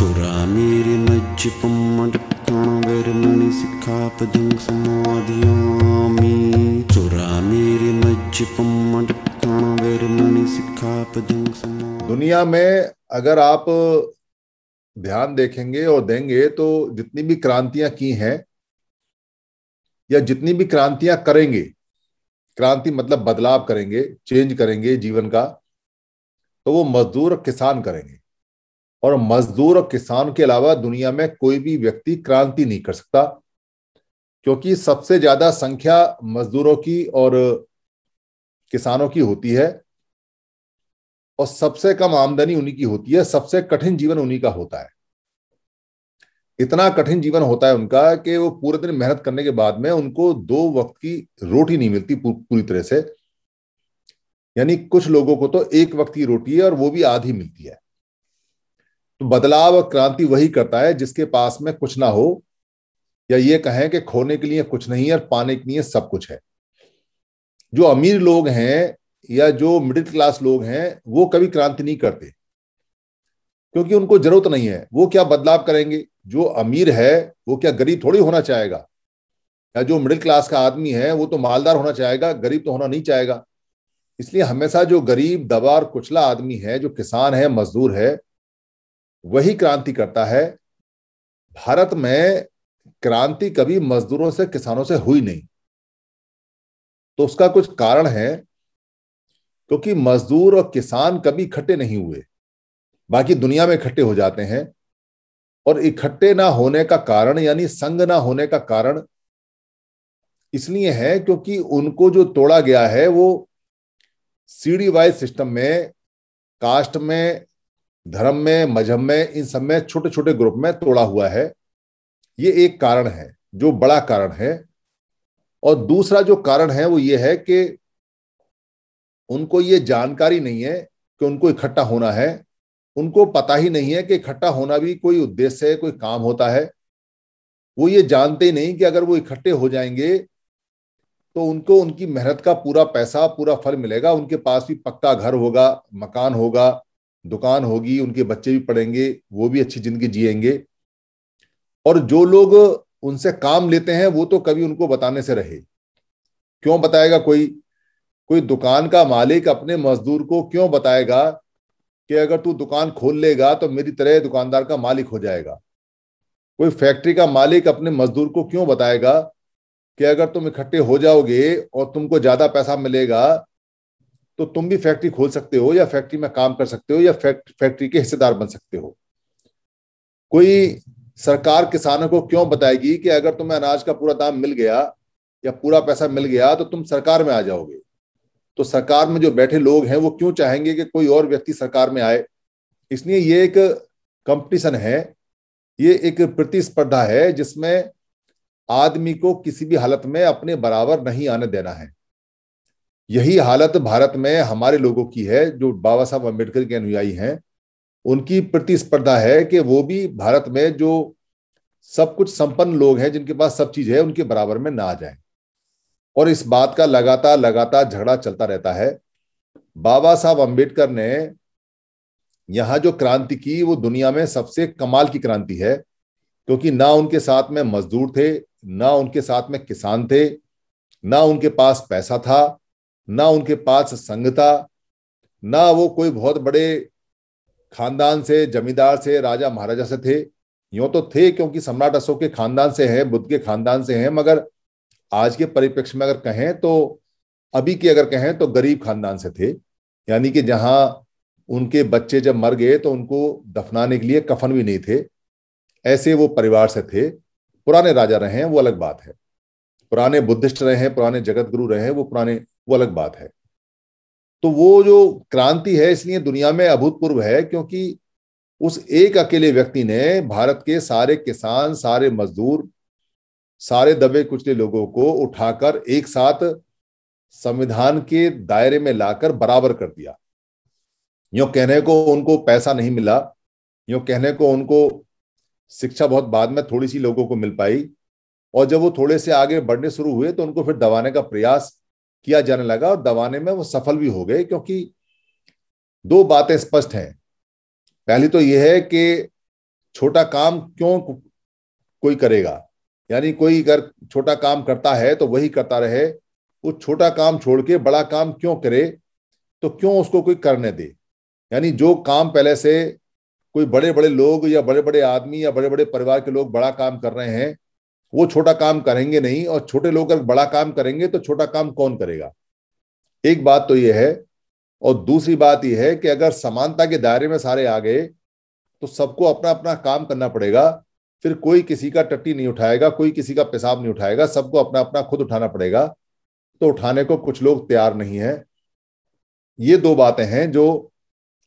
चोरा मेरे मज्ज पम्मण वैरमणि सिखा पदंग समाधियामी चोरा मेरे मज्ज पम्मण वैरमणि सिखा पदंग समाधि दुनिया में अगर आप ध्यान देखेंगे और देंगे तो जितनी भी क्रांतियाँ की हैं, या जितनी भी क्रांतियाँ करेंगे, क्रांति मतलब बदलाव करेंगे चेंज करेंगे जीवन का तो वो मजदूर किसान करेंगे। और मजदूर और किसान के अलावा दुनिया में कोई भी व्यक्ति क्रांति नहीं कर सकता, क्योंकि सबसे ज़्यादा संख्या मजदूरों की और किसानों की होती है और सबसे कम आमदनी उन्हीं की होती है, सबसे कठिन जीवन उन्हीं का होता है। इतना कठिन जीवन होता है उनका कि वो पूरे दिन मेहनत करने के बाद में उनको दो वक्त की रोटी नहीं मिलती पूरी तरह से। यानी कुछ लोगों को तो एक वक्त की रोटी है और वो भी आधी मिलती है। तो बदलाव और क्रांति वही करता है जिसके पास में कुछ ना हो या ये कहें कि खोने के लिए कुछ नहीं है और पाने के लिए सब कुछ है। जो अमीर लोग हैं या जो मिडिल क्लास लोग हैं, वो कभी क्रांति नहीं करते। क्योंकि उनको ज़रूरत नहीं है। वो क्या बदलाव करेंगे? जो अमीर है, वो क्या गरीब थोड़ी होना चाहेगा? या जो मिडिल क्लास का आदमी है, वो तो मालदार होना चाहेगा, गरीब तो होना नहीं चाहेगा। इसलिए हमेशा जो गरीब, दबा और कुचला आदमी है, जो किसान है, मजदूर है वही क्रांति करता है। भारत में क्रांति कभी मजदूरों से किसानों से हुई नहीं। तो उसका कुछ कारण है, क्योंकि मजदूर और किसान कभी इकट्ठे नहीं हुए। बाकी दुनिया में इकट्ठे हो जाते हैं। और इकट्ठे ना होने का कारण, यानी संग ना होने का कारण इसलिए है क्योंकि उनको जो तोड़ा गया है, वो सीडी वाइज सिस्टम में, कास्ट में धर्म में, मज़हब में, इन सब में छोटे छोटे ग्रुप में तोड़ा हुआ है। ये एक कारण है, जो बड़ा कारण है। और दूसरा जो कारण है, वो ये है कि उनको ये जानकारी नहीं है कि उनको इकट्ठा होना है। उनको पता ही नहीं है कि इकट्ठा होना भी कोई उद्देश्य है, कोई काम होता है। वो ये जानते ही नहीं कि अगर वो इकट्ठे हो जाएँगे तो उनको उनकी मेहनत का पूरा पैसा, पूरा फल मिलेगा। उनके पास भी पक्का घर होगा, मकान होगा दुकान होगी, उनके बच्चे भी पढ़ेंगे, वो भी अच्छी ज़िंदगी जिएँगे। और जो लोग उनसे काम लेते हैं, वो तो कभी उनको बताने से रहे। क्यों बताएगा कोई? कोई दुकान का मालिक अपने मजदूर को क्यों बताएगा कि अगर तू दुकान खोल लेगा तो मेरी तरह दुकानदार का मालिक हो जाएगा? कोई फैक्ट्री का मालिक अपने मजदूर को क्यों बताएगा कि अगर तुम इकट्ठे हो जाओगे और तुमको ज़्यादा पैसा मिलेगा तो तुम भी फैक्ट्री खोल सकते हो या फैक्ट्री में काम कर सकते हो या फैक्ट्री के हिस्सेदार बन सकते हो। कोई सरकार किसानों को क्यों बताएगी कि अगर तुम्हें अनाज का पूरा दाम मिल गया या पूरा पैसा मिल गया तो तुम सरकार में आ जाओगे। तो सरकार में जो बैठे लोग हैं, वो क्यों चाहेंगे कि कोई और व्यक्ति सरकार में आए? इसलिए ये एक कंपटीशन है, ये एक प्रतिस्पर्धा है, जिसमें आदमी को किसी भी हालत में अपने बराबर नहीं आने देना है। यही हालत भारत में हमारे लोगों की है, जो बाबा साहब अंबेडकर के अनुयायी हैं। उनकी प्रतिस्पर्धा है कि वो भी भारत में जो सब कुछ संपन्न लोग हैं, जिनके पास सब चीज़ है, उनके बराबर में ना आ जाए। और इस बात का लगातार लगातार झगड़ा चलता रहता है। बाबा साहब अंबेडकर ने यहाँ जो क्रांति की, वो दुनिया में सबसे कमाल की क्रांति है, क्योंकि ना उनके साथ में मजदूर थे, ना उनके साथ में किसान थे, ना उनके पास पैसा था ना उनके पास था ना वो कोई बहुत बड़े खानदान से, जमींदार से, राजा महाराजा से थे। यूँ तो थे क्योंकि सम्राट अशोक के खानदान से हैं, बुद्ध के खानदान से हैं, मगर आज के परिप्रेक्ष्य में अगर कहें तो अभी के अगर कहें तो गरीब खानदान से थे। यानी कि जहाँ उनके बच्चे जब मर गए तो उनको दफनाने के लिए कफन भी नहीं थे। ऐसे वो परिवार से थे। पुराने राजा रहे हैं, वो अलग बात है। पुराने बुद्धिस्ट रहे हैं, पुराने जगत गुरु रहे हैं, वो पुराने वो अलग बात है। तो वो जो क्रांति है इसलिए दुनिया में अभूतपूर्व है क्योंकि उस एक अकेले व्यक्ति ने भारत के सारे किसान, सारे मजदूर, सारे दबे कुचले लोगों को उठाकर एक साथ संविधान के दायरे में लाकर बराबर कर दिया। यो कहने को उनको पैसा नहीं मिला, यो कहने को उनको शिक्षा बहुत बाद में थोड़ी सी लोगों को मिल पाई और जब वो थोड़े से आगे बढ़ने शुरू हुए तो उनको फिर दबाने का प्रयास किया जाने लगा और दबाने में वो सफल भी हो गए, क्योंकि दो बातें स्पष्ट हैं। पहली तो यह है कि छोटा काम क्यों कोई करेगा? यानी कोई अगर छोटा काम करता है तो वही करता रहे। वो छोटा काम छोड़ के बड़ा काम क्यों करे? तो क्यों उसको कोई करने दे? यानी जो काम पहले से कोई बड़े बड़े लोग या बड़े बड़े आदमी या बड़े बड़े परिवार के लोग बड़ा काम कर रहे हैं वो छोटा काम करेंगे नहीं और छोटे लोग अगर बड़ा काम करेंगे तो छोटा काम कौन करेगा? एक बात तो यह है और दूसरी बात यह है कि अगर समानता के दायरे में सारे आ गए तो सबको अपना अपना काम करना पड़ेगा। फिर कोई किसी का टट्टी नहीं उठाएगा, कोई किसी का पेशाब नहीं उठाएगा, सबको अपना अपना खुद उठाना पड़ेगा। तो उठाने को कुछ लोग तैयार नहीं है। ये दो बातें हैं जो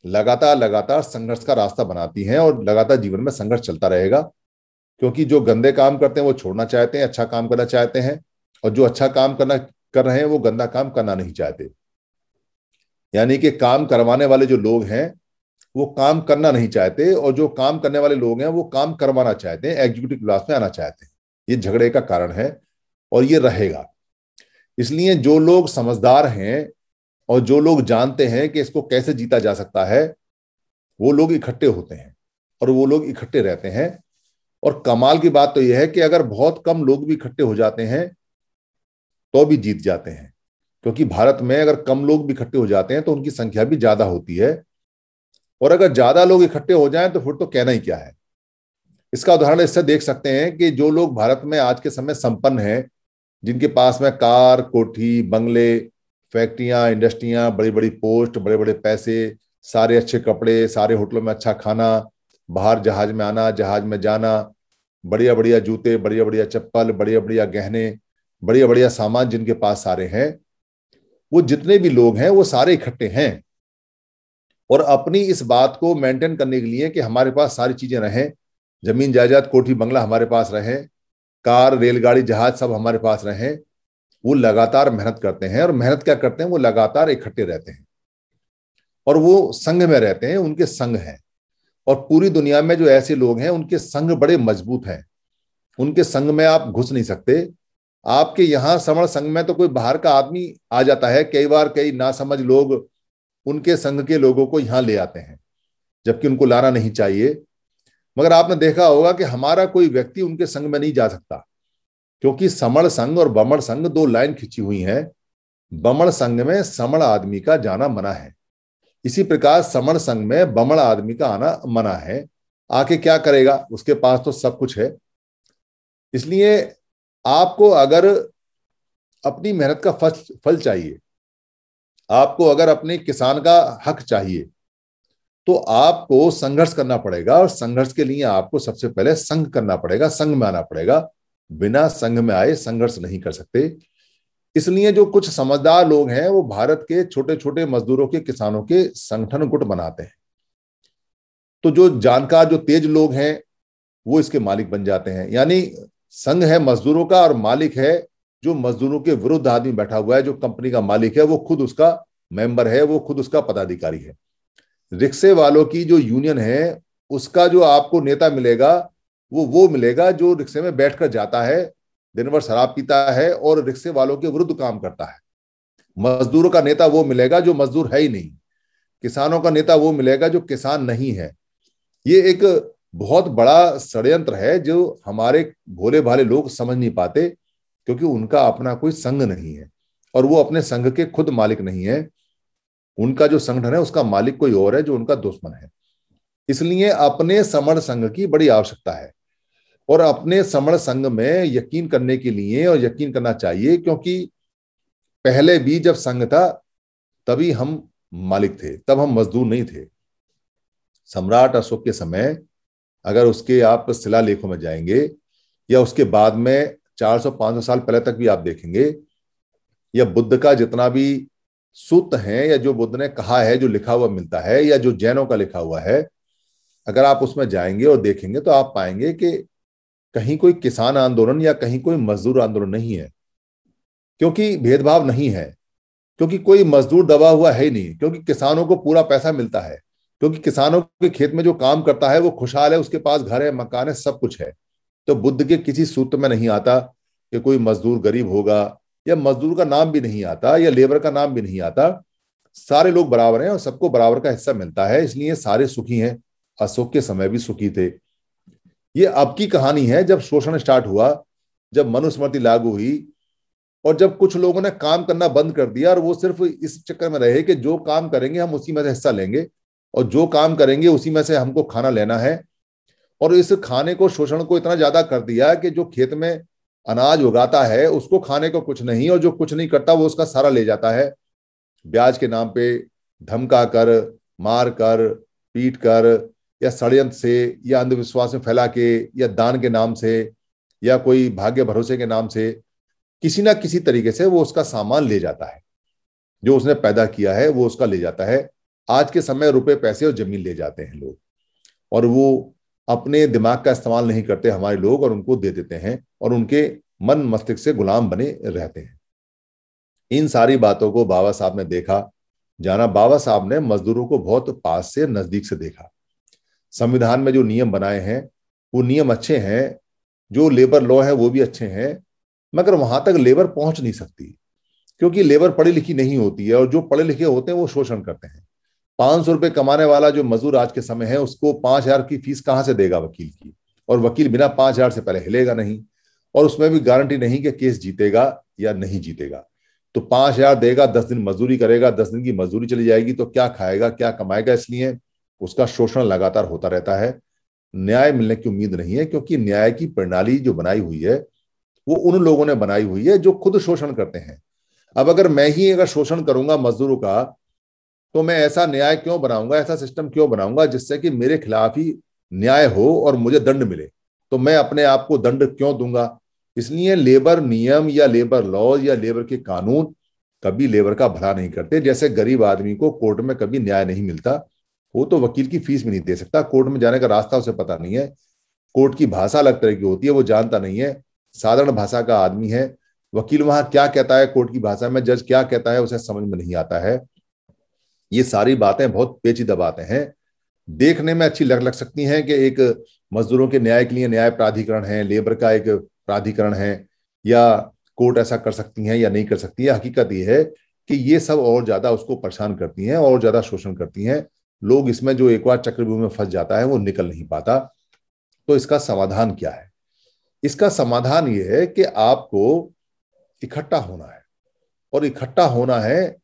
लगातार लगातार संघर्ष का रास्ता बनाती हैं और लगातार जीवन में संघर्ष चलता रहेगा। क्योंकि जो गंदे काम करते हैं, वो छोड़ना चाहते हैं अच्छा काम करना चाहते हैं, और जो अच्छा काम करना, कर रहे हैं, वो गंदा काम करना नहीं चाहते। यानी कि काम करवाने वाले जो लोग हैं, वो काम करना नहीं चाहते, और जो काम करने वाले लोग हैं, वो काम करवाना चाहते हैं एग्जीक्यूटिव क्लास में आना चाहते हैं। ये झगड़े का कारण है, और ये रहेगा। इसलिए जो लोग समझदार हैं, और जो लोग जानते हैं कि इसको कैसे जीता जा सकता है, वो लोग इकट्ठे होते हैं, और वो लोग इकट्ठे रहते हैं और कमाल की बात तो यह है कि अगर बहुत कम लोग भी इकट्ठे हो जाते हैं तो भी जीत जाते हैं। क्योंकि भारत में अगर कम लोग भी इकट्ठे हो जाते हैं तो उनकी संख्या भी ज़्यादा होती है। और अगर ज़्यादा लोग इकट्ठे हो जाएँ तो फिर तो कहना ही क्या है? इसका उदाहरण इससे देख सकते हैं कि जो लोग भारत में आज के समय संपन्न हैं, जिनके पास में कार, कोठी, बंगले, फैक्ट्रियाँ, इंडस्ट्रियाँ बड़ी बड़ी पोस्ट बड़े बड़े पैसे, सारे अच्छे कपड़े, सारे होटलों में अच्छा खाना, बाहर जहाज़ में आना, जहाज़ में जाना बढ़िया बढ़िया जूते बढ़िया बढ़िया चप्पल बढ़िया बढ़िया गहने बढ़िया बढ़िया सामान जिनके पास सारे हैं, वो जितने भी लोग हैं, वो सारे इकट्ठे हैं। और अपनी इस बात को मेंटेन करने के लिए कि हमारे पास सारी चीज़ें रहें, ज़मीन, जायदाद, कोठी, बंगला हमारे पास रहे, कार, रेलगाड़ी, जहाज़ सब हमारे पास रहे, वो लगातार मेहनत करते हैं। और मेहनत क्या करते हैं? वो लगातार इकट्ठे रहते हैं। और वो संघ में रहते हैं, उनके संघ हैं। और पूरी दुनिया में जो ऐसे लोग हैं, उनके संघ बड़े मज़बूत हैं। उनके संघ में आप घुस नहीं सकते। आपके यहाँ समण संघ में तो कोई बाहर का आदमी आ जाता है। कई बार कई नासमझ लोग उनके संघ के लोगों को यहाँ ले आते हैं, जबकि उनको लाना नहीं चाहिए। मगर आपने देखा होगा कि हमारा कोई व्यक्ति उनके संघ में नहीं जा सकता, क्योंकि समण संघ और बमण संघ दो लाइन खिंची हुई है। बमण संघ में समण आदमी का जाना मना है। इसी प्रकार समण संघ में बमण आदमी का आना मना है। आके क्या करेगा? उसके पास तो सब कुछ है। इसलिए आपको अगर अपनी मेहनत का फल फल चाहिए, आपको अगर अपने किसान का हक चाहिए तो आपको संघर्ष करना पड़ेगा और संघर्ष के लिए आपको सबसे पहले संघ करना पड़ेगा, संघ में आना पड़ेगा। बिना संघ में आए संघर्ष नहीं कर सकते। इसलिए जो कुछ समझदार लोग हैं, वो भारत के छोटे छोटे मजदूरों के, किसानों के संगठन गुट बनाते हैं। तो जो जानकार, जो तेज लोग हैं, वो इसके मालिक बन जाते हैं। यानी संघ है मजदूरों का और मालिक है जो मजदूरों के विरुद्ध आदमी बैठा हुआ है, जो कंपनी का मालिक है, वो खुद उसका मेंबर है, वो खुद उसका पदाधिकारी है। रिक्शे वालों की जो यूनियन है, उसका जो आपको नेता मिलेगा, वो वो मिलेगा जो रिक्शे में बैठकर जाता है दिन भर शराब पीता है और रिक्शे वालों के विरुद्ध काम करता है। मजदूरों का नेता वो मिलेगा जो मजदूर है ही नहीं। किसानों का नेता वो मिलेगा जो किसान नहीं है। ये एक बहुत बड़ा षड्यंत्र है जो हमारे भोले भाले लोग समझ नहीं पाते, क्योंकि उनका अपना कोई संघ नहीं है और वो अपने संघ के खुद मालिक नहीं है। उनका जो संगठन है, उसका मालिक कोई और है जो उनका दुश्मन है। इसलिए अपने समण संघ की बड़ी आवश्यकता है। और अपने समण संघ में यकीन करने के लिए और यकीन करना चाहिए, क्योंकि पहले भी जब संघ था, तभी हम मालिक थे, तब हम मजदूर नहीं थे। सम्राट अशोक के समय अगर उसके आप शिलालेखों में जाएँगे या उसके बाद में 400-500 साल पहले तक भी आप देखेंगे, या बुद्ध का जितना भी सूत्र है या जो बुद्ध ने कहा है, जो लिखा हुआ मिलता है या जो जैनों का लिखा हुआ है, अगर आप उसमें जाएँगे और देखेंगे तो आप पाएँगे कि कहीं कोई किसान आंदोलन या कहीं कोई मजदूर आंदोलन नहीं है। क्योंकि भेदभाव नहीं है, क्योंकि कोई मजदूर दबा हुआ है ही नहीं, क्योंकि किसानों को पूरा पैसा मिलता है, क्योंकि किसानों के खेत में जो काम करता है वो खुशहाल है, उसके पास घर है, मकान है, सब कुछ है। तो बुद्ध के किसी सूत्र में नहीं आता कि कोई मजदूर गरीब होगा, या मजदूर का नाम भी नहीं आता, या लेबर का नाम भी नहीं आता। सारे लोग बराबर हैं और सबको बराबर का हिस्सा मिलता है, इसलिए सारे सुखी हैं। अशोक के समय भी सुखी थे। ये अब की कहानी है, जब शोषण स्टार्ट हुआ, जब मनुस्मृति लागू हुई और जब कुछ लोगों ने काम करना बंद कर दिया और वो सिर्फ़ इस चक्कर में रहे कि जो काम करेंगे, हम उसी में से हिस्सा लेंगे और जो काम करेंगे, उसी में से हमको खाना लेना है। और इस खाने को, शोषण को इतना ज़्यादा कर दिया कि जो खेत में अनाज उगाता है, उसको खाने को कुछ नहीं और जो कुछ नहीं करता, वो उसका सारा ले जाता है। ब्याज के नाम पे धमका कर, मार कर, पीट कर या षडयंत्र से, या अंधविश्वास में फैला के, या दान के नाम से, या कोई भाग्य भरोसे के नाम से, किसी ना किसी तरीके से वो उसका सामान ले जाता है। जो उसने पैदा किया है, वो उसका ले जाता है। आज के समय रुपए, पैसे और ज़मीन ले जाते हैं लोग। और वो अपने दिमाग का इस्तेमाल नहीं करते हमारे लोग और उनको दे देते हैं और उनके मन मस्तिष्क से गुलाम बने रहते हैं। इन सारी बातों को बाबा साहब ने देखा, जाना बाबा साहब ने मजदूरों को बहुत पास से नज़दीक से देखा। संविधान में जो नियम बनाए हैं, वो नियम अच्छे हैं, जो लेबर लॉ है, वो भी अच्छे हैं, मगर वहाँ तक लेबर पहुँच नहीं सकती, क्योंकि लेबर पढ़ी लिखी नहीं होती है और जो पढ़े लिखे होते हैं, वो शोषण करते हैं। पाँच सौ रुपए कमाने वाला जो मजदूर आज के समय है, उसको पाँच हज़ार की फ़ीस कहाँ से देगा वकील की? और वकील बिना पाँच हज़ार से पहले हिलेगा नहीं, और उसमें भी गारंटी नहीं कि केस जीतेगा या नहीं जीतेगा। तो पाँच हज़ार देगा, दस दिन मजदूरी करेगा, दस दिन की मजदूरी चली जाएगी तो क्या खाएगा, क्या कमाएगा इसलिए? उसका शोषण लगातार होता रहता है। न्याय मिलने की उम्मीद नहीं है, क्योंकि न्याय की प्रणाली जो बनाई हुई है, वो उन लोगों ने बनाई हुई है जो खुद शोषण करते हैं। अब अगर मैं ही अगर शोषण करूँगा मजदूरों का तो मैं ऐसा न्याय क्यों बनाऊँगा, ऐसा सिस्टम क्यों बनाऊँगा जिससे कि मेरे खिलाफ ही न्याय हो और मुझे दंड मिले? तो मैं अपने आप को दंड क्यों दूँगा? इसलिए लेबर नियम या लेबर लॉ या लेबर के कानून कभी लेबर का भला नहीं करते। जैसे गरीब आदमी को कोर्ट में कभी न्याय नहीं मिलता वो तो वकील की फ़ीस भी नहीं दे सकता। कोर्ट में जाने का रास्ता उसे पता नहीं है। कोर्ट की भाषा अलग तरह की होती है, वो जानता नहीं है। साधारण भाषा का आदमी है। वकील वहाँ क्या कहता है? कोर्ट की भाषा में जज क्या कहता है? उसे समझ में नहीं आता है। ये सारी बातें बहुत पेचीदा बातें हैं। देखने में अच्छी लग लग सकती हैं कि एक मजदूरों के न्याय के लिए न्याय प्राधिकरण है, लेबर का एक प्राधिकरण है, या कोर्ट ऐसा कर सकती है या नहीं कर सकती है। हकीकत ये है कि ये सब और ज़्यादा उसको परेशान करती हैं, और ज़्यादा शोषण करती हैं। लोग इसमें जो एक बार चक्रव्यूह में फंस जाता है, वो निकल नहीं पाता। तो इसका समाधान क्या है? इसका समाधान ये है कि आपको इकट्ठा होना है। और इकट्ठा होना है,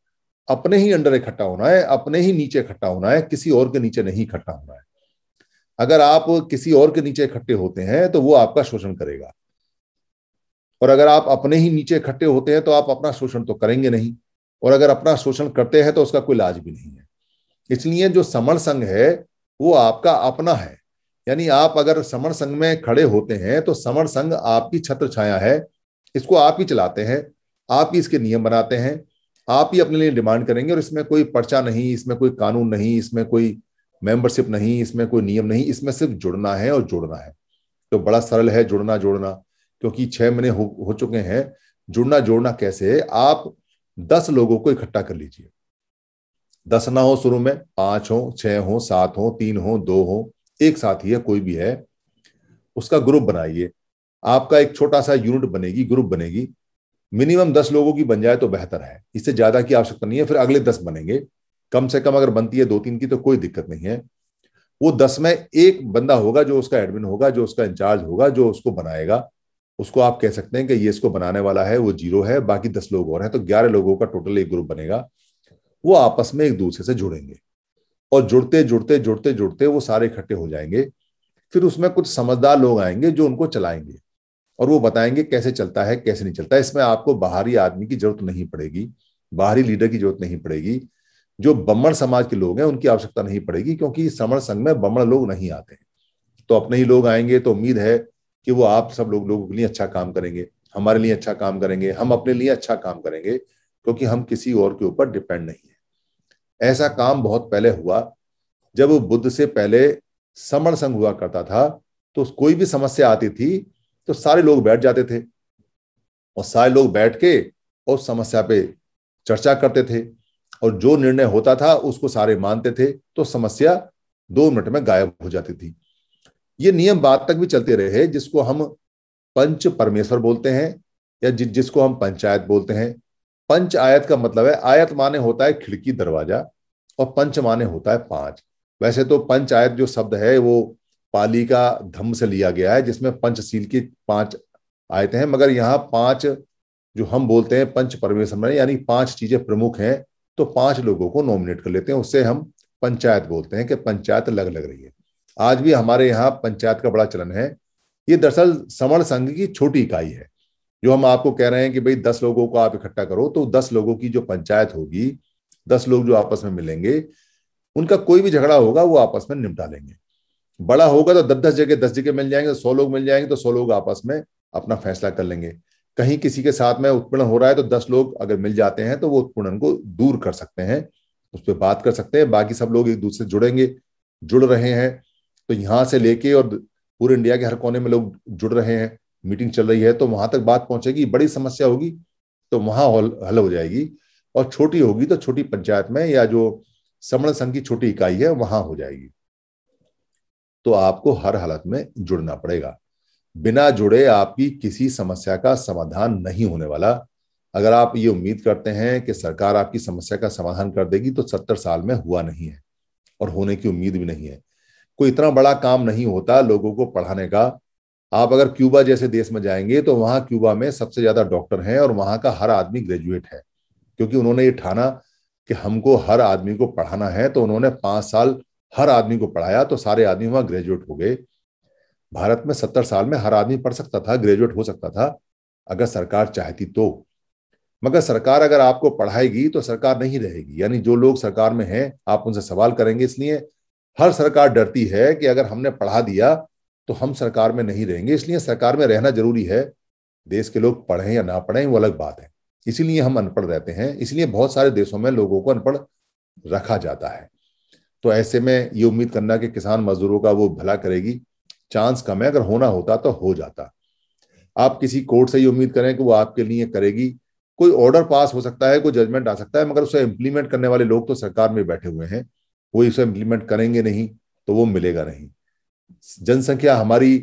अपने ही अंडर इकट्ठा होना है, अपने ही नीचे इकट्ठा होना है, किसी और के नीचे नहीं इकट्ठा होना है। अगर आप किसी और के नीचे इकट्ठे होते हैं तो वो आपका शोषण करेगा। और अगर आप अपने ही नीचे इकट्ठे होते हैं तो आप अपना शोषण तो करेंगे नहीं। और अगर अपना शोषण करते हैं तो उसका कोई इलाज भी नहीं है। इसलिए जो समण संघ है वो आपका अपना है। यानी आप अगर समण संघ में खड़े होते हैं तो समण संघ आपकी छत्र छाया है। इसको आप ही चलाते हैं आप ही इसके नियम बनाते हैं आप ही अपने लिए डिमांड करेंगे और इसमें कोई पर्चा नहीं इसमें कोई कानून नहीं इसमें कोई मेंबरशिप नहीं इसमें कोई नियम नहीं इसमें सिर्फ़ जुड़ना है और जोड़ना है। तो बड़ा सरल है जुड़ना जोड़ना क्योंकि छह महीने हो, हो चुके हैं। जुड़ना जोड़ना कैसे है? आप दस लोगों को इकट्ठा कर लीजिए। दस ना हो शुरू में, पाँच हो, छह हो, सात हो, तीन हो, दो हो, एक साथ ही है, कोई भी है, उसका ग्रुप बनाइए। आपका एक छोटा सा यूनिट बनेगी ग्रुप बनेगी। मिनिमम दस लोगों की बन जाए तो बेहतर है। इससे ज़्यादा की आवश्यकता नहीं है, फिर अगले दस बनेंगे। कम से कम अगर बनती है दो तीन की तो कोई दिक्कत नहीं है। वो दस में एक बंदा होगा जो उसका एडमिन होगा, जो उसका इंचार्ज होगा, जो उसको बनाएगा। उसको आप कह सकते हैं कि ये इसको बनाने वाला है, वो ज़ीरो है, बाकी दस लोग और हैं तो ग्यारह लोगों का टोटल एक ग्रुप बनेगा। वो आपस में एक दूसरे से जुड़ेंगे। और जुड़ते जुड़ते जुड़ते जुड़ते वो सारे इकट्ठे हो जाएँगे। फिर उसमें कुछ समझदार लोग आएँगे जो उनको चलाएँगे। और वो बताएँगे कैसे चलता है, कैसे नहीं चलता। इसमें आपको बाहरी आदमी की ज़रूरत नहीं पड़ेगी, बाहरी लीडर की ज़रूरत नहीं पड़ेगी। जो बम्मण समाज के लोग हैं, उनकी आवश्यकता नहीं पड़ेगी क्योंकि समण संघ में बम्मण लोग नहीं आते हैं। तो अपने ही लोग आएँगे तो उम्मीद है कि वो आप सब लोग, लोगों के लिए अच्छा काम करेंगे, हमारे लिए अच्छा काम करेंगे, हम अपने लिए अच्छा काम करेंगे, क्योंकि हम किसी और के ऊपर डिपेंड नहीं ऐसा काम बहुत पहले हुआ। जब बुद्ध से पहले समण संघ हुआ करता था तो कोई भी समस्या आती थी तो सारे लोग बैठ जाते थे। और सारे लोग बैठ के उस समस्या पे चर्चा करते थे। और जो निर्णय होता था उसको सारे मानते थे तो समस्या दो मिनट में गायब हो जाती थी। ये नियम बाद तक भी चलते रहे जिसको हम पंच परमेश्वर बोलते हैं या जि, जिसको हम पंचायत बोलते हैं। पंच आयत का मतलब है, आयत माने होता है खिड़की, दरवाज़ा, और पंच माने होता है पाँच। वैसे तो पंचायत जो शब्द है, वो पाली का धम्म से लिया गया है, जिसमें पंचशील की पाँच आयते हैं, मगर यहाँ पाँच जो हम बोलते हैं, पंच परमेश्वर यानी पाँच चीज़ें प्रमुख हैं तो पाँच लोगों को नॉमिनेट कर लेते हैं। उससे हम पंचायत बोलते हैं कि पंचायत लग लग रही है। आज भी हमारे यहाँ पंचायत का बड़ा चलन है। ये दरअसल समण संघ की छोटी इकाई है। जो हम आपको कह रहे हैं कि भाई दस लोगों को आप इकट्ठा करो तो दस लोगों की जो पंचायत होगी, दस लोग जो आपस में मिलेंगे, उनका कोई भी झगड़ा होगा, वो आपस में निपटा लेंगे। बड़ा होगा तो दस दस जगह दस जगह मिल जाएँगे तो सौ लोग मिल जाएँगे तो सौ लोग आपस में अपना फैसला कर लेंगे। कहीं किसी के साथ में उत्पीड़न हो रहा है तो दस लोग अगर मिल जाते हैं तो वो उत्पीड़न को दूर कर सकते हैं, उस पर बात कर सकते हैं, बाकी सब लोग एक दूसरे से जुड़ेंगे, जुड़ रहे हैं। तो यहाँ से लेके और पूरे इंडिया के हर कोने में लोग जुड़ रहे हैं। मीटिंग चल रही है तो वहाँ तक बात पहुंचेगी, बड़ी समस्या होगी तो वहाँ हल हो जाएगी। और छोटी होगी तो छोटी पंचायत में या जो समण संघ की छोटी इकाई है, वहाँ हो जाएगी। तो आपको हर हालत में जुड़ना पड़ेगा। बिना जुड़े आपकी किसी समस्या का समाधान नहीं होने वाला। अगर आप ये उम्मीद करते हैं कि सरकार आपकी समस्या का समाधान कर देगी तो सत्तर साल में हुआ नहीं है और होने की उम्मीद भी नहीं है। कोई इतना बड़ा काम नहीं होता लोगों को पढ़ाने का आप अगर क्यूबा जैसे देश में जाएँगे तो वहाँ क्यूबा में सबसे ज़्यादा डॉक्टर हैं और वहाँ का हर आदमी ग्रेजुएट है। क्योंकि उन्होंने ये ठाना कि हमको हर आदमी को पढ़ाना है तो उन्होंने पाँच साल हर आदमी को पढ़ाया तो सारे आदमी वहाँ ग्रेजुएट हो गए। भारत में सत्तर साल में हर आदमी पढ़ सकता था, ग्रेजुएट हो सकता था, अगर सरकार चाहती तो। मगर सरकार अगर आपको पढ़ाएगी तो सरकार नहीं रहेगी। यानी जो लोग सरकार में हैं, आप उनसे सवाल करेंगे। इसलिए हर सरकार डरती है कि अगर हमने पढ़ा दिया तो हम सरकार में नहीं रहेंगे। इसलिए सरकार में रहना ज़रूरी है। देश के लोग पढ़ें या ना पढ़ें, वो अलग बात है। इसीलिए हम अनपढ़ रहते हैं। इसलिए बहुत सारे देशों में लोगों को अनपढ़ रखा जाता है। तो ऐसे में ये उम्मीद करना कि किसान मजदूरों का वो भला करेगी। चांस कम है, अगर होना होता तो हो जाता। आप किसी कोर्ट से ये उम्मीद करें कि वो आपके लिए करेगी। कोई ऑर्डर पास हो सकता है, कोई जजमेंट आ सकता है, मगर उसे इम्प्लीमेंट करने वाले लोग तो सरकार में बैठे हुए हैं। वो इसे इम्प्लीमेंट करेंगे नहीं तो वो मिलेगा नहीं। जनसंख्या हमारी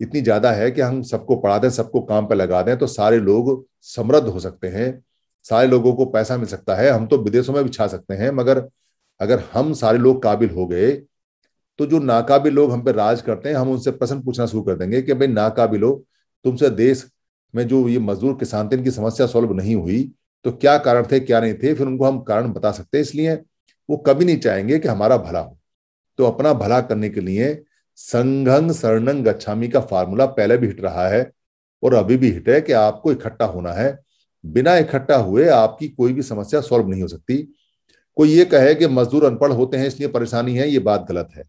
इतनी ज़्यादा है कि हम सबको पढ़ा दें, सबको काम पे लगा दें तो सारे लोग समृद्ध हो सकते हैं। सारे लोगों को पैसा मिल सकता है। हम तो विदेशों में भी छा सकते हैं, मगर अगर हम सारे लोग काबिल हो गए तो जो नाकाबिल लोग हम पे राज करते हैं, हम उनसे प्रश्न पूछना शुरू कर देंगे कि भाई नाकाबिल हो, तुमसे देश में जो ये मजदूर किसान थे, इनकी समस्या सॉल्व नहीं हुई तो क्या कारण थे, क्या नहीं थे, फिर उनको हम कारण बता सकते हैं। इसलिए वो कभी नहीं चाहेंगे कि हमारा भला हो। तो अपना भला करने के लिए संघंग शरणंग गच्छामी का फार्मूला पहले भी हिट रहा है और अभी भी हिट है कि आपको इकट्ठा होना है। बिना इकट्ठा हुए आपकी कोई भी समस्या सॉल्व नहीं हो सकती। कोई ये कहे कि मजदूर अनपढ़ होते हैं इसलिए परेशानी है, ये बात गलत है।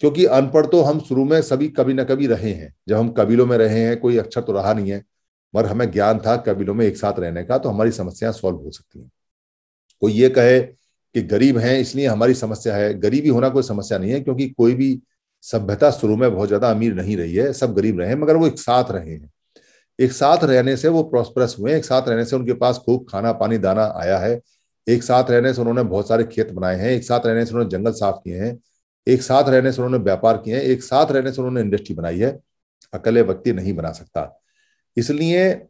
क्योंकि अनपढ़ तो हम शुरू में सभी कभी ना कभी रहे हैं। जब हम कबीलों में रहे हैं, कोई अक्षर तो रहा नहीं है, मगर हमें ज्ञान था कबीलों में एक साथ रहने का तो हमारी समस्याएँ सॉल्व हो सकती हैं। कोई ये कहे कि गरीब हैं इसलिए हमारी समस्या है। गरीबी होना कोई समस्या नहीं है, क्योंकि कोई भी सभ्यता शुरू में बहुत ज़्यादा अमीर नहीं रही है, सब गरीब रहे मगर वो एक साथ रहे हैं। एक साथ रहने से वो प्रॉस्परस हुए, एक साथ रहने से उनके पास खूब खाना, पानी, दाना आया है। एक साथ रहने से उन्होंने बहुत सारे खेत बनाए हैं, एक साथ रहने से उन्होंने जंगल साफ़ किए हैं, एक साथ रहने से उन्होंने व्यापार किए हैं, एक साथ रहने से उन्होंने इंडस्ट्री बनाई है। अकेले व्यक्ति नहीं बना सकता। इसलिए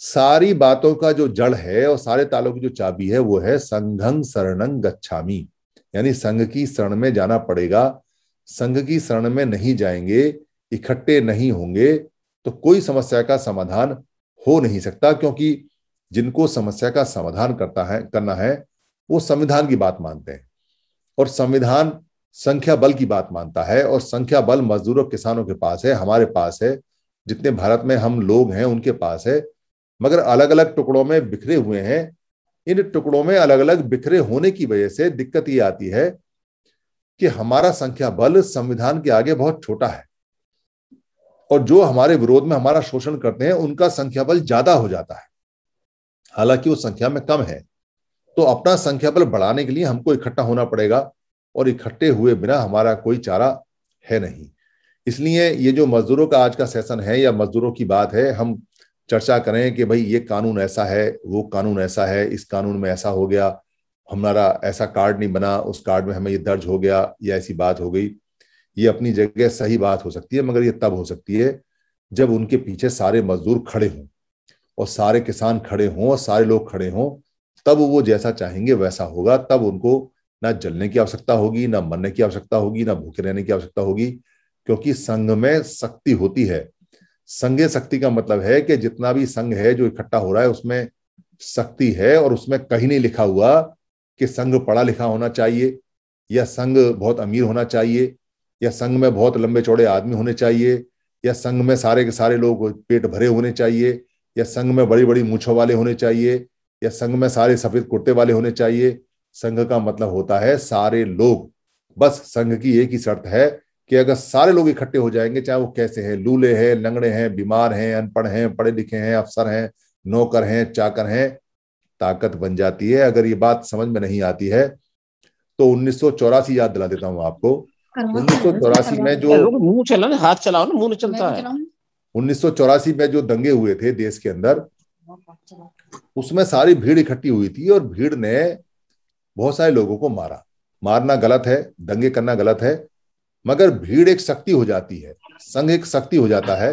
सारी बातों का जो जड़ है और सारे तालों की जो चाबी है, वो है संघंग शरणंग गच्छामी। यानी संघ की शरण में जाना पड़ेगा संघ की शरण में नहीं जाएँगे, इकट्ठे नहीं होंगे तो कोई समस्या का समाधान हो नहीं सकता, क्योंकि जिनको समस्या का समाधान करता है, करना है, वो संविधान की बात मानते हैं। और संविधान संख्या बल की बात मानता है, और संख्या बल मजदूरों, किसानों के पास है, हमारे पास है, जितने भारत में हम लोग हैं, उनके पास है, मगर अलग अलग टुकड़ों में बिखरे हुए हैं। इन टुकड़ों में अलग अलग बिखरे होने की वजह से दिक्कत ये आती है कि हमारा संख्या बल संविधान के आगे बहुत छोटा है। और जो हमारे विरोध में हमारा शोषण करते हैं, उनका संख्या बल ज़्यादा हो जाता है। हालाँकि वो संख्या में कम है तो अपना संख्या बल बढ़ाने के लिए हमको इकट्ठा होना पड़ेगा और इकट्ठे हुए बिना हमारा कोई चारा है नहीं। इसलिए ये जो मजदूरों का आज का सेशन है या मजदूरों की बात है, हम चर्चा करें कि भाई ये कानून ऐसा है, वो कानून ऐसा है, इस कानून में ऐसा हो गया हमारा ऐसा कार्ड नहीं बना, उस कार्ड में हमें ये दर्ज हो गया, या ऐसी बात हो गई, ये अपनी जगह सही बात हो सकती है, मगर ये तब हो सकती है जब उनके पीछे सारे मजदूर खड़े हों और सारे किसान खड़े हों और सारे लोग खड़े हों, तब वो जैसा चाहेंगे वैसा होगा, तब उनको ना जलने की आवश्यकता होगी, ना मरने की आवश्यकता होगी, ना भूखे रहने की आवश्यकता होगी, क्योंकि संघ में शक्ति होती है। संघ शक्ति का मतलब है कि जितना भी संघ है जो इकट्ठा हो रहा है, उसमें शक्ति है और उसमें कहीं नहीं लिखा हुआ कि संघ पढ़ा लिखा होना चाहिए, या संघ बहुत अमीर होना चाहिए, या संघ में बहुत लंबे चौड़े आदमी होने चाहिए, या संघ में सारे के सारे लोग पेट भरे होने चाहिए, या संघ में बड़ी बड़ी मूछों वाले होने चाहिए, या संघ में सारे सफ़ेद कुर्ते वाले होने चाहिए, संघ का मतलब होता है सारे लोग। बस संघ की एक ही शर्त है कि अगर सारे लोग इकट्ठे हो जाएँगे, चाहे वो कैसे हैं, लूले हैं, लंगड़े हैं, बीमार हैं, अनपढ़ हैं, पढ़े लिखे हैं, अफसर हैं, नौकर हैं, चाकर हैं ताकत बन जाती है। अगर ये बात समझ में नहीं आती है तो उन्नीस सौ चौरासी याद दिला देता हूँ आपको। उन्नीस सौ चौरासी में जो मुँह चला ना हाथ चलाओ ना मुँह चलता है। उन्नीस में जो दंगे हुए थे देश के अंदर उसमें सारी भीड़ इकट्ठी हुई थी और भीड़ ने बहुत सारे लोगों को मारा। मारना गलत है दंगे करना गलत है मगर भीड़ एक शक्ति हो जाती है संघ एक शक्ति हो जाता है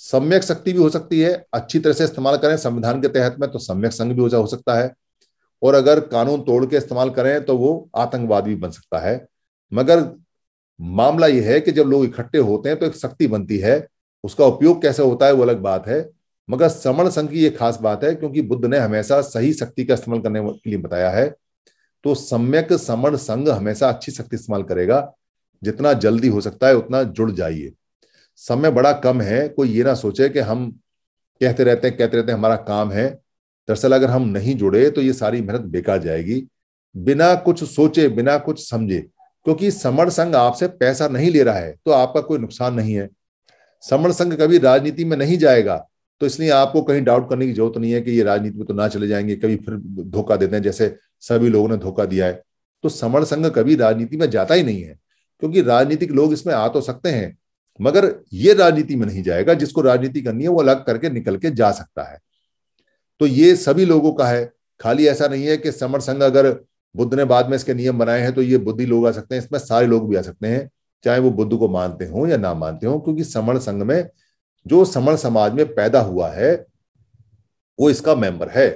सम्यक शक्ति भी हो सकती है, अच्छी तरह से इस्तेमाल करें संविधान के तहत में तो सम्यक संघ भी हो सकता है। और अगर कानून तोड़ के इस्तेमाल करें तो वो आतंकवाद भी बन सकता है। मगर मामला यह है कि जब लोग इकट्ठे होते हैं तो एक शक्ति बनती है। उसका उपयोग कैसे होता है, वो अलग बात है। मगर समण संघ की ये खास बात है, क्योंकि बुद्ध ने हमेशा सही शक्ति का इस्तेमाल करने के लिए बताया है। तो सम्यक समण संघ हमेशा अच्छी शक्ति इस्तेमाल करेगा। जितना जल्दी हो सकता है, उतना जुड़ जाइए। समय बड़ा कम है, कोई ये ना सोचे कि हम कहते रहते हैं, कहते रहते हैं हमारा काम है, दरअसल अगर हम नहीं जुड़े तो ये सारी मेहनत बेकार जाएगी। बिना कुछ सोचे, बिना कुछ समझे, क्योंकि समण संघ आपसे पैसा नहीं ले रहा है तो आपका कोई नुकसान नहीं है। समण संघ कभी राजनीति में नहीं जाएगा तो इसलिए आपको कहीं डाउट करने की ज़रूरत नहीं है कि ये राजनीति में तो ना चले जाएँगे, कभी फिर धोखा देते हैं, जैसे सभी लोगों ने धोखा दिया है। तो समण संघ कभी राजनीति में जाता ही नहीं है, क्योंकि राजनीतिक लोग इसमें आ तो सकते हैं मगर ये राजनीति में नहीं जाएगा, जिसको राजनीति करनी है वो अलग करके निकल के जा सकता है। तो ये सभी लोगों का है। खाली ऐसा नहीं है कि समर संघ अगर बुद्ध ने बाद में इसके नियम बनाए हैं तो ये बुद्धि लोग आ सकते हैं, इसमें सारे लोग भी आ सकते हैं, चाहे वो बुद्ध को मानते हो या ना मानते हो, क्योंकि समण संघ में जो समण समाज में पैदा हुआ है, वो इसका मेंबर है।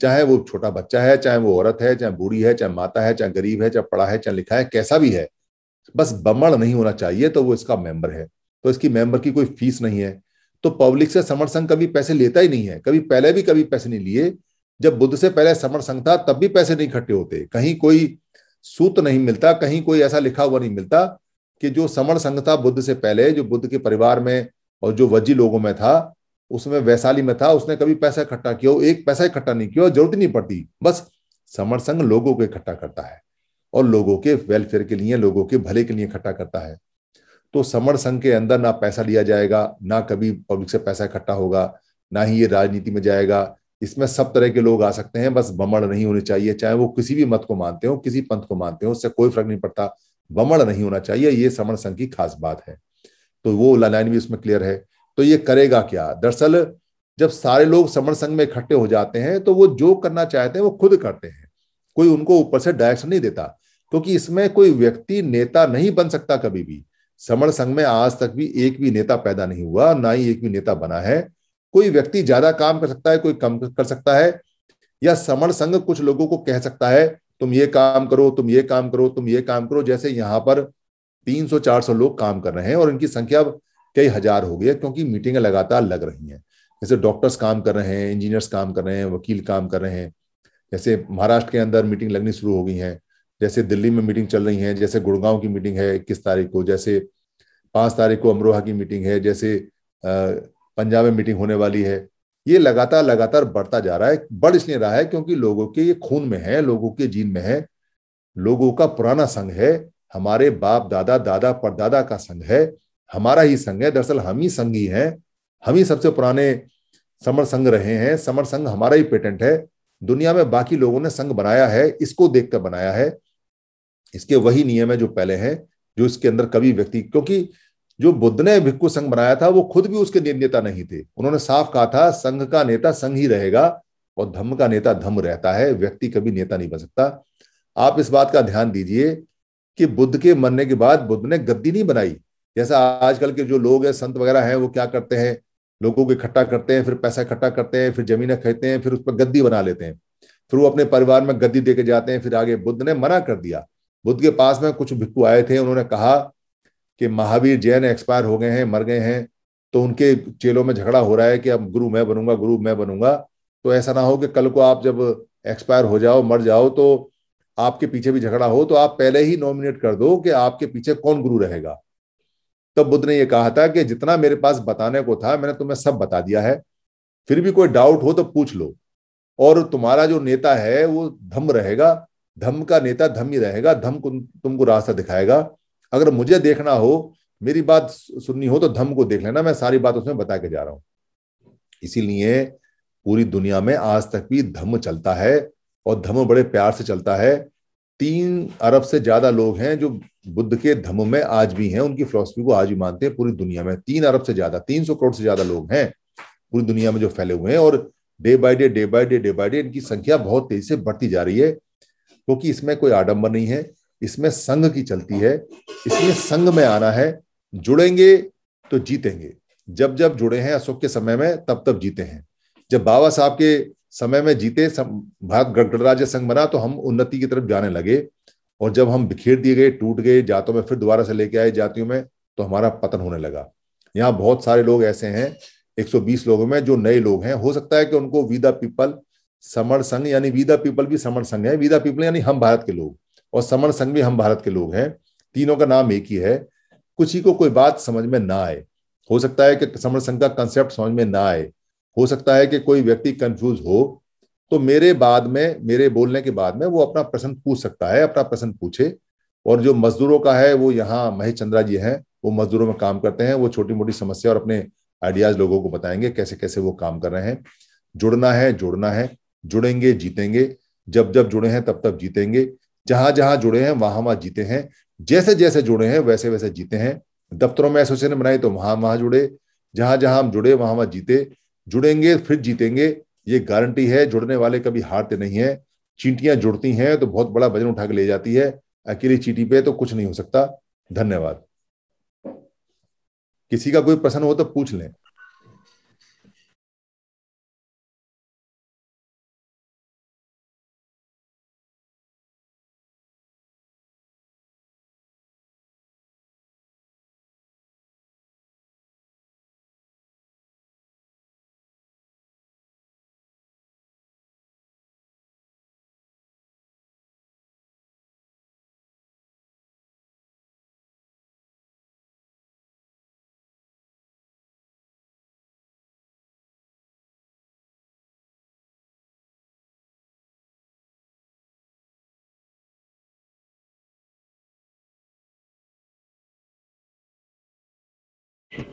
चाहे वो छोटा बच्चा है, चाहे वो औरत है, चाहे बूढ़ी है, चाहे माता है, चाहे गरीब है, चाहे पढ़ा है, चाहे लिखा है, कैसा भी है, बस बमड़ नहीं होना चाहिए तो वो इसका मेंबर है। तो इसकी मेंबर की कोई फ़ीस नहीं है। तो पब्लिक से समर संघ कभी पैसे लेता ही नहीं है। कभी पहले भी कभी पैसे नहीं लिए। जब बुद्ध से पहले समर संघ था, तब भी पैसे नहीं इकट्ठे होते। कहीं कोई सूत नहीं मिलता, कहीं कोई ऐसा लिखा हुआ नहीं मिलता कि जो समर संघ था बुद्ध से पहले, जो बुद्ध के परिवार में और जो वजी लोगों में था, उसमें वैशाली में था, उसने कभी पैसा इकट्ठा किया एक पैसा इकट्ठा नहीं किया ज़रूरत नहीं पड़ती। बस समर संघ लोगों को इकट्ठा करता है और लोगों के वेलफेयर के लिए, लोगों के भले के लिए इकट्ठा करता है। तो समर संघ के अंदर ना पैसा लिया जाएगा, ना कभी पब्लिक से पैसा इकट्ठा होगा, ना ही ये राजनीति में जाएगा। इसमें सब तरह के लोग आ सकते हैं, बस बमड़ नहीं होनी चाहिए। चाहे वो किसी भी मत को मानते हो, किसी पंथ को मानते हो, उससे कोई फ़र्क नहीं पड़ता। बमड़ नहीं होना चाहिए, ये समर संघ की खास बात है। तो वो लाइन भी उसमें क्लियर है। तो ये करेगा क्या? दरअसल जब सारे लोग समर संघ में इकट्ठे हो जाते हैं तो वो जो करना चाहते हैं, वो खुद करते हैं। कोई उनको ऊपर से डायरेक्शन नहीं देता, क्योंकि इसमें कोई व्यक्ति, नेता नहीं बन सकता कभी भी। समण संघ में आज तक भी एक भी नेता पैदा नहीं हुआ, ना ही एक भी नेता बना है। कोई व्यक्ति ज़्यादा काम कर सकता है, कोई कम कर सकता है, या समण संघ कुछ लोगों को कह सकता है, तुम ये काम करो, तुम ये काम करो, तुम ये काम करो, जैसे यहाँ पर 300-400 लोग काम कर रहे हैं और इनकी संख्या अब कई हज़ार हो गई है, क्योंकि मीटिंगें लगातार लग रही हैं। जैसे डॉक्टर्स काम कर रहे हैं, इंजीनियर्स काम कर रहे हैं, वकील काम कर रहे हैं। जैसे महाराष्ट्र के अंदर मीटिंग लगनी शुरू हो गई है। जैसे दिल्ली में मीटिंग चल रही है, जैसे गुड़गांव की मीटिंग है इक्कीस तारीख को, जैसे पाँच तारीख को अमरोहा की मीटिंग है, जैसे पंजाब में मीटिंग होने वाली है। ये लगातार लगातार बढ़ता जा रहा है, बढ़ इसलिए रहा है क्योंकि लोगों के ये खून में है, लोगों के जीन में है, लोगों का पुराना संघ है, हमारे बाप, दादा दादा, परदादा का संघ है, हमारा ही संघ है, दरअसल हम ही संघ ही है, हम ही सबसे पुराने समर संघ रहे हैं, समर संघ हमारा ही पेटेंट है, दुनिया में बाकी लोगों ने संघ बनाया है, इसको देखकर बनाया है इसके वही नियम है जो पहले हैं, जो इसके अंदर कभी व्यक्ति, क्योंकि जो बुद्ध ने भिक्खु संघ बनाया था, वो खुद भी उसके नेता नहीं थे। उन्होंने साफ़ कहा था, संघ का नेता संघ ही रहेगा और धम्म का नेता धम्म रहता है, व्यक्ति कभी नेता नहीं बन सकता। आप इस बात का ध्यान दीजिए कि बुद्ध के मरने के बाद बुद्ध ने गद्दी नहीं बनाई। जैसा आजकल के जो लोग हैं, संत वगैरह हैं, वो क्या करते हैं? लोगों को इकट्ठा करते हैं, फिर पैसा इकट्ठा करते हैं, फिर जमीनें खरीदते हैं, फिर उस पर गद्दी बना लेते हैं। फिर वो अपने परिवार में गद्दी दे के जाते हैं, फिर आगे बुद्ध ने मना कर दिया। बुद्ध के पास में कुछ भिक्खु आए थे, उन्होंने कहा कि महावीर जैन एक्सपायर हो गए हैं, मर गए हैं तो उनके चेलों में झगड़ा हो रहा है कि अब गुरु मैं बनूँगा, गुरु मैं बनूँगा। तो ऐसा ना हो कि कल को आप जब एक्सपायर हो जाओ, मर जाओ तो आपके पीछे भी झगड़ा हो तो आप पहले ही नॉमिनेट कर दो कि आपके पीछे कौन गुरु रहेगा। तब बुद्ध ने यह कहा था कि जितना मेरे पास बताने को था, मैंने तुम्हें सब बता दिया है। फिर भी कोई डाउट हो तो पूछ लो। और तुम्हारा जो नेता है, वो धम्म रहेगा धम्म का नेता धम ही रहेगा धम तुमको रास्ता दिखाएगा। अगर मुझे देखना हो, मेरी बात सुननी हो तो धम को देख लेना, मैं सारी बात उसमें बता के जा रहा हूँ। इसीलिए पूरी दुनिया में आज तक भी धम्म चलता है और धम्म बड़े प्यार से चलता है। तीन अरब से ज़्यादा लोग हैं जो बुद्ध के धम्म में आज भी हैं, उनकी फिलोसफी को आज भी मानते हैं पूरी दुनिया में। तीन अरब से ज़्यादा, तीन सौ करोड़ से ज़्यादा लोग हैं पूरी दुनिया में जो फैले हुए हैं और day by day day by day day by day इनकी संख्या बहुत तेज़ी से बढ़ती जा रही है। क्योंकि इसमें कोई आडंबर नहीं है, इसमें संघ की चलती है इसलिए संघ में आना है, जुड़ेंगे तो जीतेंगे। जब जब जुड़े हैं अशोक के समय में, तब तब जीते हैं। जब बाबा साहब के समय में जीते भारत गणराज्य संघ बना तो हम उन्नति की तरफ़ जाने लगे। और जब हम बिखेर दिए गए, टूट गए, जातों में फिर दोबारा से लेके आए जातियों में तो हमारा पतन होने लगा। यहाँ बहुत सारे लोग ऐसे हैं 120 लोगों में जो नए लोग हैं। हो सकता है कि उनको वीदा पीपल समर संघ यानी वीदा पीपल भी समर संघ है। वीदा पीपल यानी हम भारत के लोग। और समर संघ भी हम भारत के लोग हैं। तीनों का नाम एक ही है। कुछ ही को कोई बात समझ में ना आए। हो सकता है कि समर संघ का कंसेप्ट समझ में ना आए। हो सकता है कि कोई व्यक्ति कंफ्यूज हो। तो मेरे बाद में, मेरे बोलने के बाद में वो अपना प्रश्न पूछ सकता है, अपना प्रश्न पूछे। और जो मजदूरों का है, वो यहाँ महेश चंद्रा जी हैं। वो मजदूरों में काम करते हैं। वो छोटी मोटी समस्या और अपने आइडियाज़ लोगों को बताएँगे कैसे कैसे वो काम कर रहे हैं। जुड़ना है जुड़ना है। जुड़ेंगे, जीतेंगे। जब जब जुड़े हैं, तब तब जीतेंगे। जहाँ जहाँ जुड़े हैं, वहाँ वहाँ जीते हैं। जैसे जैसे जुड़े हैं, वैसे वैसे जीते हैं। दफ्तरों में एसोसिएशन बनाई तो वहाँ वहाँ जुड़े। जहाँ जहाँ हम जुड़े, वहाँ वहाँ जीते। जुड़ेंगे, फिर जीतेंगे। ये गारंटी है, जुड़ने वाले कभी हारते नहीं है। चींटियाँ जुड़ती हैं तो बहुत बड़ा वज़न उठा के ले जाती है। अकेली चीटी पे तो कुछ नहीं हो सकता। धन्यवाद। किसी का कोई प्रश्न हो तो पूछ लें।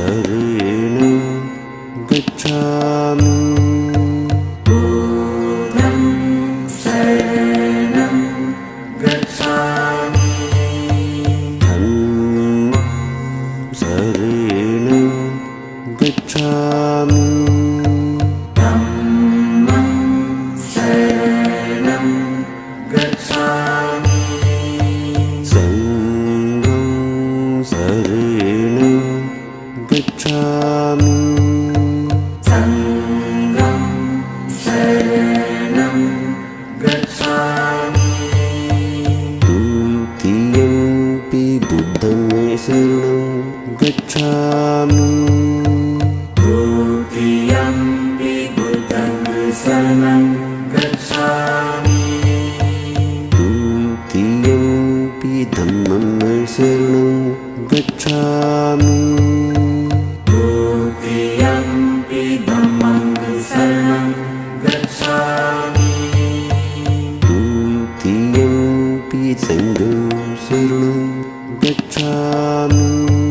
शरणं गच्छामि शरणं गच्छामि।